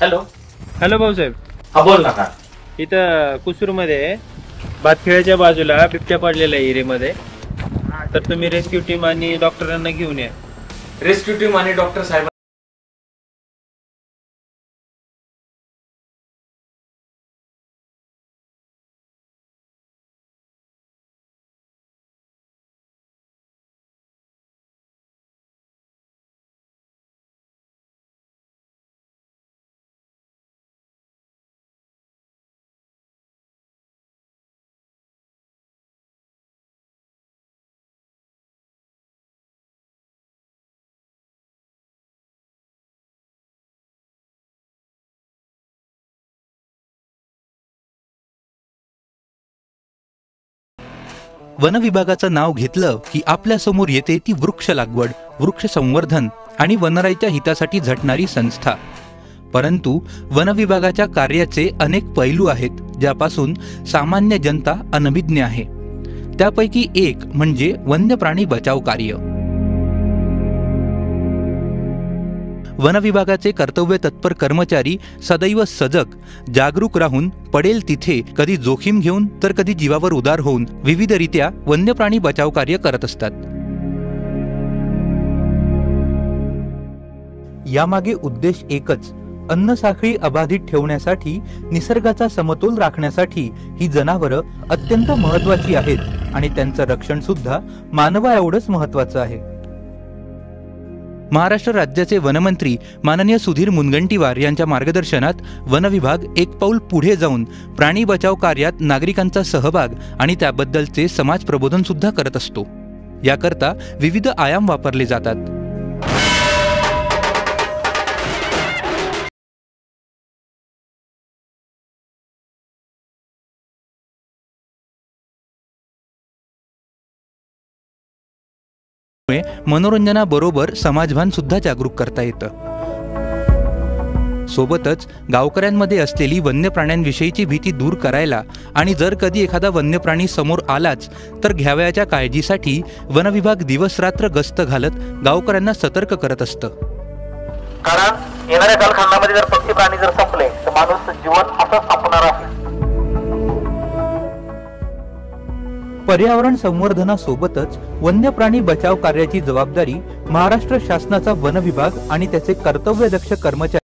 Hello. Hello Bhausaheb हा बोल ना इथं कुसूरमध्ये भातखेळ्याच्या बाजूला बिबट्या पडलेला आहे एरियामध्ये तर तुम्ही रेस्क्यू टीम आणि डॉक्टरांना घेऊन या. रेस्क्यू टीम आणि डॉक्टर साहेब वन विभागाचं नाव घेतलं की आपल्यासमोर येते ती वृक्ष लागवड वृक्ष संवर्धन आणि वनराईच्या हितासाठी झटणारी संस्था. परंतु वन विभागाच्या कार्याचे अनेक पैलू आहेत ज्यापासून सामान्य जनता अनभिज्ञ आहे. त्यापैकी एक म्हणजे वन्य प्राणी बचाव कार्य. वनविभागाचे कर्तव्य तत्पर कर्मचारी सदैव सजग जागरूक राहून पडेल तिथे कधी जोखीम घेऊन तर कधी जीवावर उदार होऊन विविधरित्या वन्यप्राणी बचाव कार्य करत असतात. यामागे उद्देश एकच अन्न साखळी अबाधित ठेवण्यासाठी निसर्गाचा समतोल राखण्यासाठी ही जनावरं अत्यंत महत्वाची आहेत आणि त्यांचं रक्षण सुद्धा मानवा एवढंच महत्वाचं आहे. महाराष्ट्र राज्याचे वनमंत्री माननीय सुधीर मुनगंटीवार यांच्या मार्गदर्शनात वनविभाग एक पाऊल पुढे जाऊन प्राणी बचाव कार्यात नागरिकांचा सहभाग आणि त्याबद्दलचे समाज प्रबोधन सुद्धा करत असतो. याकरता विविध आयाम वापरले जातात. मनोरंजनाबरोबर समाजभान सुद्धा जागरूक करता येतं. सोबतच गावकऱ्यांमध्ये असलेली वन्य प्राण्यांविषयीची भीती दूर करायला आणि जर कधी एखादा वन्य प्राणी समोर आलाच तर घ्यावयाच्या काळजीसाठी वनविभाग दिवसरात्र गस्त घालत गावकऱ्यांना सतर्क करत असतं. कारण येणाऱ्या कालखंडामध्ये जर पक्षी प्राणी जर संपले तर माणूस जीवन असं संपणार आहे. पर्यावरण संवर्धनासोबतच वन्य प्राणी बचाव कार्याची जबाबदारी महाराष्ट्र शासनाचा वन विभाग आणि त्याचे कर्तव्यदक्ष कर्मचारी